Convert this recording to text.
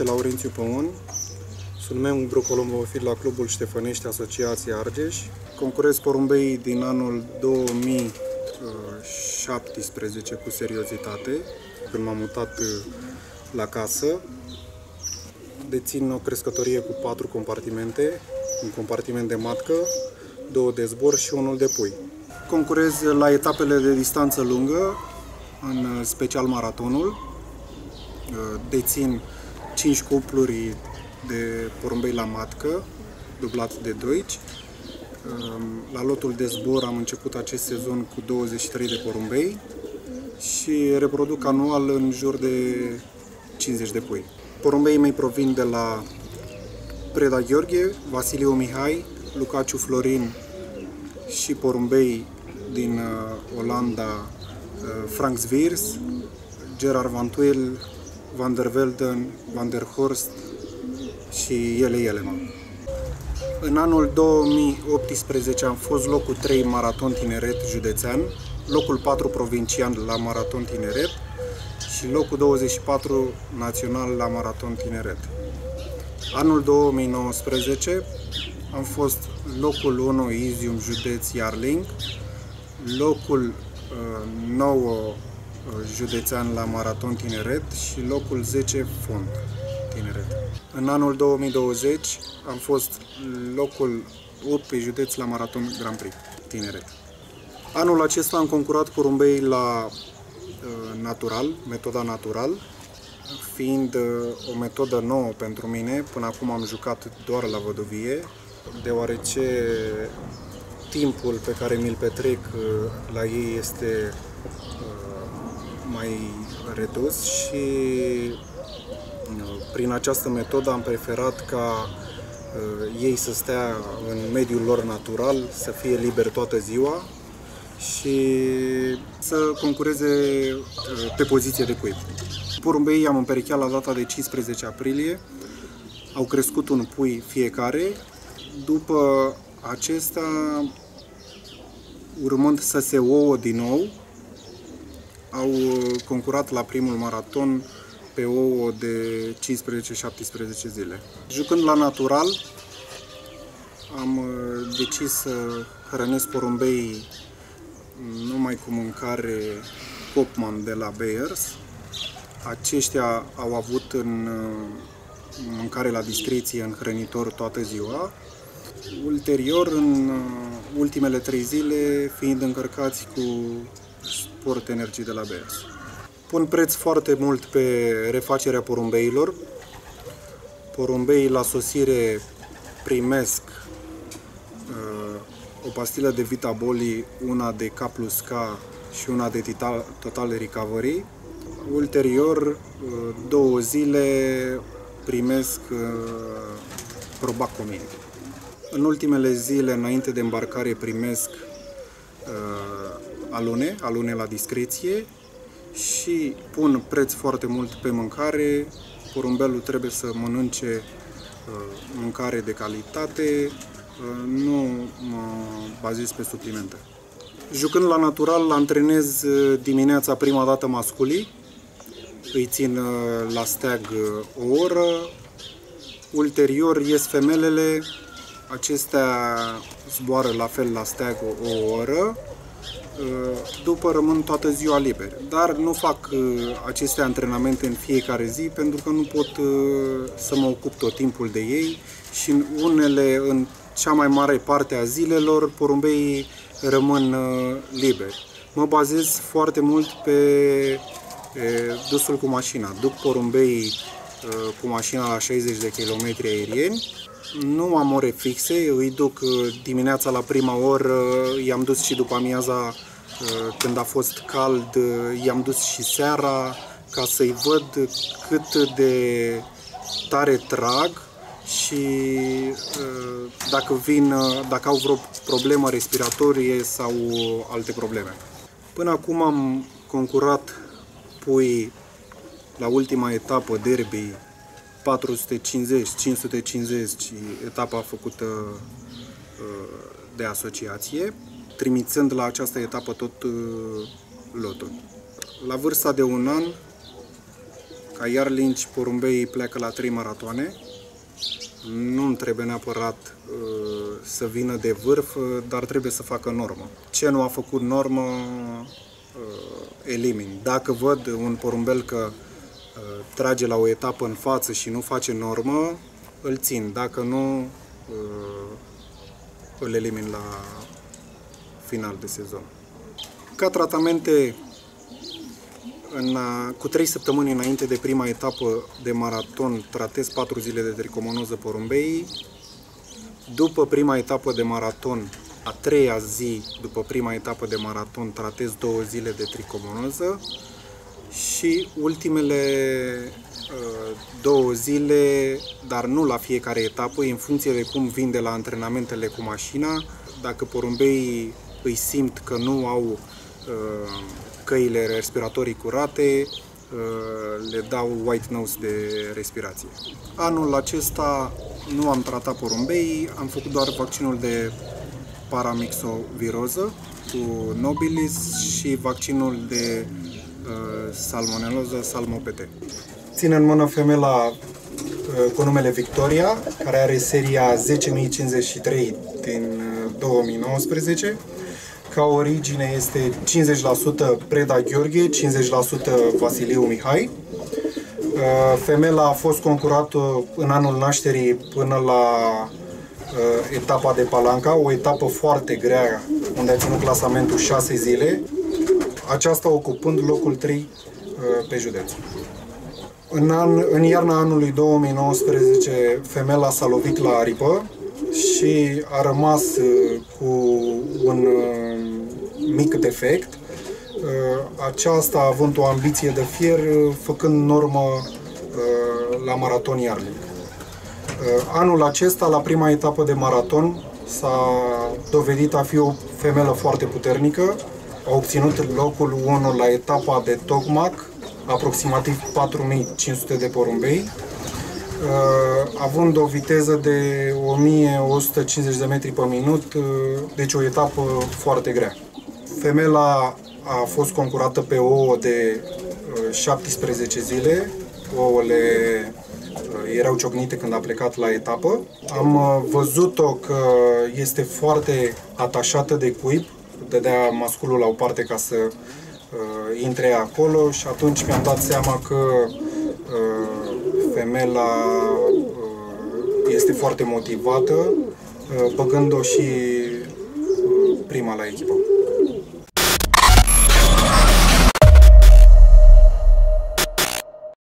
ziua, numele meu este Laurențiu Păun. Sunt membru colombofil la Clubul Ștefănești Asociația Argeș. Concurez porumbei din anul 2017 cu seriozitate, când m-am mutat uh, la casă. Dețin o crescătorie cu patru compartimente, un compartiment de matcă, două de zbor și unul de pui. Concurez la etapele de distanță lungă, în uh, special maratonul, Uh, dețin 5 cupluri de porumbei la matcă, dublat de doici. Um, la lotul de zbor am început acest sezon cu 23 de porumbei și reproduc anual în jur de 50 de pui. Porumbeii mei provin de la Preda Gheorghe, Vasiliu Mihai, Lucaciu Florin și porumbei din uh, Olanda, uh, Frank Zviers, Gerard Van Tuyl, Van der Velden, Van der Horst și ele ele mă. În anul 2018 am fost locul 3 maraton tineret județean, locul 4 provincian la maraton tineret și locul 24 național la maraton tineret. Anul 2019 am fost locul 1 Izium județ Iarling, locul uh, 9 județean la maraton tineret și locul 10 fond tineret. În anul 2020 am fost locul 8 pe județ la maraton Grand Prix tineret. Anul acesta am concurat porumbei la uh, natural, metoda natural, fiind uh, o metodă nouă pentru mine. Până acum am jucat doar la văduvie, deoarece timpul pe care mi-l petrec uh, la ei este mai redus și prin această metodă am preferat ca uh, ei să stea în mediul lor natural, să fie liberi toată ziua și să concureze uh, pe poziție de cuib. Porumbei am împerecheat la data de 15 aprilie, au crescut un pui fiecare, după acesta urmând să se ouă din nou, au uh, concurat la primul maraton pe ouă de 15-17 zile. Jucând la natural, am uh, decis să hrănesc porumbei numai cu mâncare Copman de la Bears. Aceștia au avut în uh, mâncare la discreție în hrănitor toată ziua. Ulterior, în ultimele trei zile, fiind încărcați cu Sport Energy de la BS. Pun preț foarte mult pe refacerea porumbeilor. Porumbeii la sosire primesc uh, o pastilă de Vitaboli, una de K plus K și una de Total Recovery. Ulterior, uh, două zile primesc uh, Probacomin. În ultimele zile, înainte de embarcare, primesc uh, alune, alune la discreție și pun preț foarte mult pe mâncare. Porumbelul trebuie să mănânce uh, mâncare de calitate, uh, nu mă bazez pe suplimente. Jucând la natural, antrenez uh, dimineața prima dată masculii, îi țin la steag o oră, ulterior ies femelele, acestea zboară la fel la steag o oră, Uh, după rămân toată ziua liber. Dar nu fac uh, aceste antrenamente în fiecare zi pentru că nu pot uh, să mă ocup tot timpul de ei și în unele, în cea mai mare parte a zilelor, porumbeii rămân liberi. Mă bazez foarte mult pe dusul cu mașina. Duc porumbeii cu mașina la 60 de km aerieni. Nu am ore fixe, îi duc dimineața la prima oră, i-am dus și după amiaza Uh, când a fost cald, uh, i-am dus și seara ca să-i văd cât de tare trag și uh, dacă vin, dacă au vreo problemă respiratorie sau alte probleme. Până acum am concurat pui la ultima etapă derby 450, 550 etapa făcută de asociație trimițând la această etapă tot uh, lotul. La vârsta de un an, Ca Iarlinci, porumbeii pleacă la trei maratoane. Nu trebuie neapărat uh, să vină de vârf, uh, dar trebuie să facă normă. Ce nu a făcut normă, uh, elimin. Dacă văd un porumbel că uh, trage la o etapă în față și nu face normă, îl țin. Dacă nu, uh, îl elimin la final de sezon. Ca tratamente, în, cu 3 săptămâni înainte de prima etapă de maraton, tratez 4 zile de tricomonoză porumbei. După prima etapă de maraton, a treia zi după prima etapă de maraton, tratez două zile de tricomonoză și ultimele uh, două zile, dar nu la fiecare etapă, în funcție de cum vin de la antrenamentele cu mașina. Dacă porumbeii îi simt că nu au uh, căile respiratorii curate, uh, le dau white nose de respirație. Anul acesta nu am tratat porumbei, am făcut doar vaccinul de paramixoviroză cu Nobilis și vaccinul de uh, salmoneloză salmopete. Țin în mână femela uh, cu numele Victoria, care are seria 10053 din 2019 ca origine este 50% Preda Gheorghe, 50% Vasiliu Mihai. Uh, femela a fost concurată în anul nașterii până la uh, etapa de Palanca, o etapă foarte grea, unde a ținut clasamentul 6 zile, aceasta ocupând locul 3 uh, pe județ. În, an, în iarna anului 2019, femela s-a lovit la aripă, și a rămas uh, cu un uh, mic defect. Uh, aceasta având o ambiție de fier, făcând normă la maraton Iarling. Anul acesta, la prima etapă de maraton, s-a dovedit a fi o femelă foarte puternică. A obținut locul 1 la etapa de Tocmac, aproximativ 4500 de porumbei, Uh, având o viteză de 1150 de metri pe minut, uh, deci o etapă foarte grea. Femela a fost concurată pe ouă de 17 uh, zile, ouăle erau ciocnite când a plecat la etapă. Am văzut-o că este foarte atașată de cuib, dădea masculul la o parte ca să uh, intre acolo și atunci mi-am dat seama că uh, femela uh, este foarte motivată, uh, băgând-o și uh, prima la echipă.